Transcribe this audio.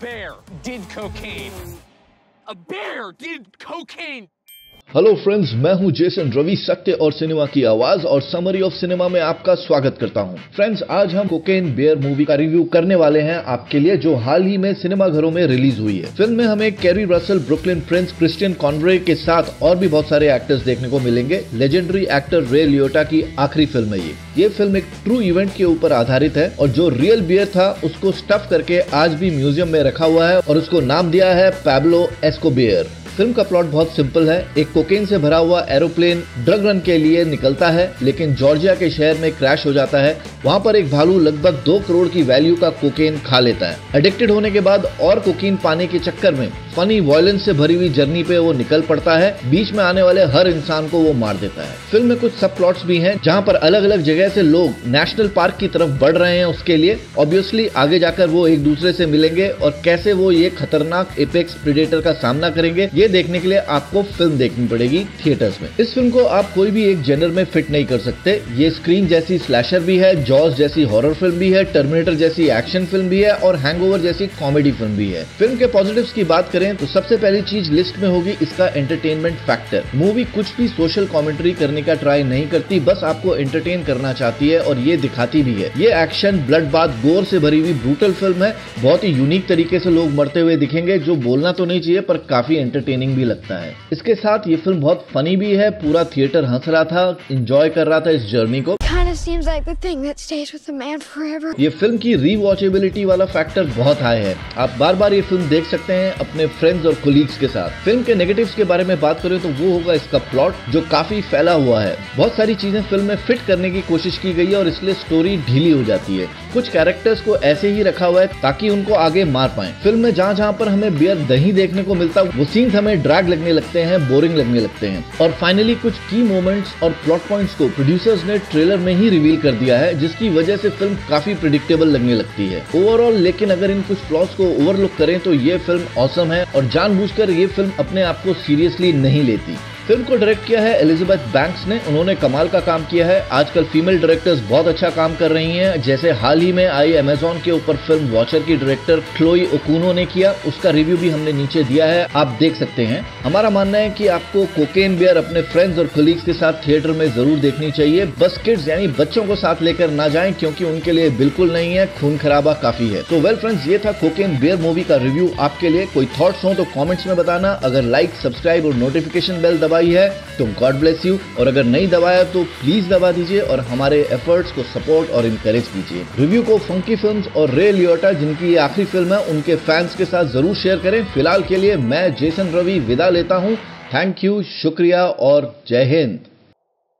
bear did cocaine. A bear did cocaine. Hello friends मैं हूँ Jason Ravi सत्य और सिनेमा की आवाज़ और समरी ऑफ़ सिनेमा में आपका स्वागत करता हूँ। फ्रेंड्स आज हम कोकेन बेयर मूवी का रिव्यू करने वाले हैं आपके लिए, जो हाल ही में सिनेमा घरों में रिलीज़ हुई है। फ़िल्म में हमें Keri Russell Brooklyn Prince Christian Convery के साथ और भी बहुत सारे एक्टर्स देखने को मिलेंगे। लेजेंडरी एक्टर रे लियोटा की आखिरी फ़िल्म है ये। ये फ़िल्म एक ट्रू इवेंट के ऊपर आधारित है और जो रियल बियर था, उसको स्टफ़ करके आज भी म्यूज़ियम में रखा हुआ है और उसको नाम दिया है पैब्लो एस्को बियर फ़िल्म का प्लॉट बहुत सिंपल है। एक कोकेन से भरा हुआ एरोप्लेन ड्रग रन के लिए निकलता है, लेकिन जॉर्जिया के शहर में क्रैश हो जाता है। वहाँ पर एक भालू लगभग दो करोड़ की वैल्यू का कोकेन खा लेता है। एडिक्टेड होने के बाद और कोकीन पाने के चक्कर में फनी वायलेंस से भरी हुई जर्नी पे वो निकल पड़ता है। बीच में आने वाले हर इंसान को वो मार देता है। फ़िल्म में कुछ सब प्लॉट्स भी हैं, जहाँ पर अलग अलग जगह से लोग नेशनल पार्क की तरफ़ बढ़ रहे हैं उसके लिए। ऑब्वियसली आगे जाकर वो एक दूसरे से मिलेंगे और कैसे वो ये खतरनाक एपेक्स प्रिडेटर का सामना करेंगे, ये देखने के लिए आपको फ़िल्म देखनी पड़ेगी थिएटर्स में। इस फ़िल्म को आप कोई भी एक जेनर में फिट नहीं कर सकते। ये स्क्रीन जैसी स्लैशर भी है जॉस जैसी हॉरर फ़िल्म भी है टर्मिनेटर जैसी एक्शन फ़िल्म भी है और हैंगओवर जैसी कॉमेडी फ़िल्म भी है। फ़िल्म के पॉजिटिव्स की बात करें तो सबसे पहली चीज़ लिस्ट में होगी इसका एंटरटेनमेंट फैक्टर मूवी कुछ भी सोशल कॉमेंट्री करने का ट्राई नहीं करती बस आपको एंटरटेन करना चाहती है और ये दिखाती भी है। ये एक्शन ब्लड बाथ गोर से भरी हुई ब्रूटल फ़िल्म है। बहुत ही यूनिक तरीके से लोग मरते हुए दिखेंगे जो बोलना तो नहीं चाहिए पर काफ़ी एंटरटेनिंग भी लगता है। इसके साथ ये फ़िल्म बहुत फनी भी है पूरा थिएटर हंस रहा था इंजॉय कर रहा था इस जर्नी को. ये फ़िल्म की रीवॉचेबिलिटी वाला फैक्टर बहुत हाई है। आप बार बार ये फ़िल्म देख सकते हैं अपने फ्रेंड्स और कोलीग्स के साथ। फ़िल्म के नेगेटिव्स के बारे में बात करें तो वो होगा इसका प्लॉट जो काफ़ी फैला हुआ है। बहुत सारी चीज़ें फ़िल्म में फिट करने की कोशिश की गई है और इसलिए स्टोरी ढीली हो जाती है। कुछ कैरेक्टर्स को ऐसे ही रखा हुआ है ताकि उनको आगे मार पाए। फ़िल्म में जहाँ जहाँ पर हमें बियर दही देखने को मिलता, वो सीन्स हमें ड्रैग लगने लगते हैं बोरिंग लगने लगते हैं। और फाइनली कुछ की मोमेंट्स और प्लॉट पॉइंट्स को प्रोड्यूसर्स ने ट्रेलर में ही रिवील कर दिया है, जिसकी वजह से फ़िल्म काफ़ी प्रिडिक्टेबल लगने लगती है। ओवरऑल लेकिन अगर इन कुछ फ्लॉस को ओवरलुक करें तो ये फ़िल्म औसम है और जानबूझकर ये फ़िल्म अपने आप को सीरियसली नहीं लेती। फ़िल्म को डायरेक्ट किया है एलिजाबेथ बैंक्स ने। उन्होंने कमाल का काम किया है। आजकल फीमेल डायरेक्टर्स बहुत अच्छा काम कर रही हैं। जैसे हाल ही में आई अमेजोन के ऊपर फ़िल्म वॉचर की डायरेक्टर क्लोई ओकुनो ने किया। उसका रिव्यू भी हमने नीचे दिया है। आप देख सकते हैं। हमारा मानना है कि आपको कोकेन बियर अपने फ्रेंड्स और कलीग्स के साथ थिएटर में ज़रूर देखनी चाहिए। बस किड्स यानी बच्चों को साथ लेकर ना जाए, क्योंकि उनके लिए बिल्कुल नहीं है। खून खराबा काफ़ी है। तो वेल फ्रेंड्स ये था कोकेन बियर मूवी का रिव्यू आपके लिए। कोई थॉट्स हो तो कॉमेंट्स में बताना। अगर लाइक सब्सक्राइब और नोटिफिकेशन बेल दबा दबाई है तो गॉड ब्लेस यू और अगर नहीं दबाया तो प्लीज़ दवा दीजिए और हमारे एफर्ट्स को सपोर्ट और इनकरेज कीजिए। रिव्यू को फंकी फिल्म्स और रे लियोटा जिनकी ये आखिरी फ़िल्म है, उनके फैंस के साथ ज़रूर शेयर करें। फ़िलहाल के लिए मैं जेसन रवि विदा लेता हूँ। थैंक यू शुक्रिया और जय हिंद।